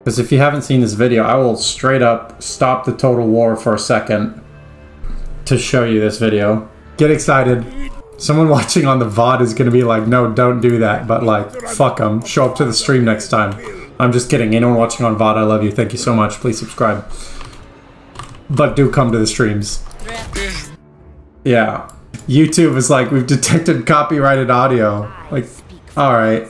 Because if you haven't seen this video, I will straight up stop the total war for a second to show you this video. Get excited. Someone watching on the VOD is going to be like, no, don't do that. But like, fuck them. Show up to the stream next time. I'm just kidding. Anyone watching on VOD, I love you. Thank you so much. Please subscribe. But do come to the streams. Yeah. YouTube is like, we've detected copyrighted audio. Like, alright.